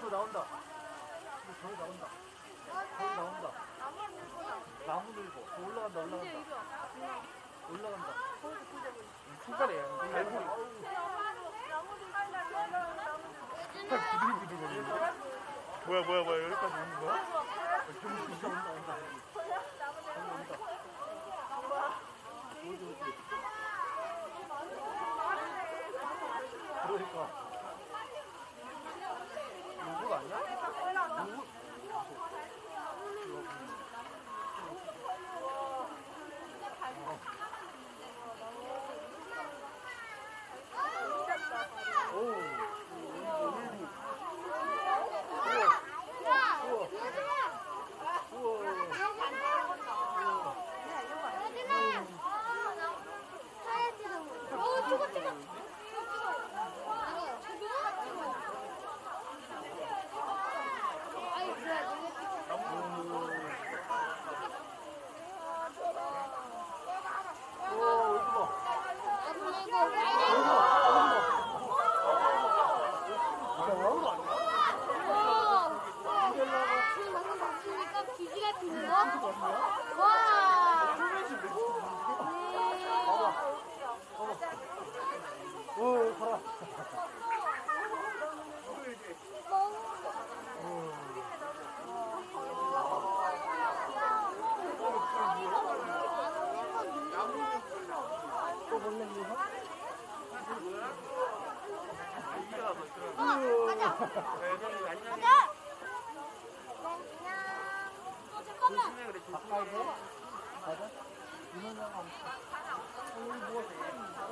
저 나온다. 저기 나온다. 저기 나온다. 나무 들고. 저 올라간다, 올라간다. 올라간다. 손가락이야. 발목이. 부들부들거리는데? 뭐야 뭐야 뭐야 여기까지 오는 거야? 온다, 온다, 온다. 온다. 그러니까. 누구 아니야? 누구? 오, 오늘도. 우와, 우와. 찍어. 오, 이거? 와. 지금 방금 봤으니까? 와. 오, 봐라. 또 먹는 거? 가자. 어, 잠깐만. 가자. 어, 여기 누가 있어? 어, 그래.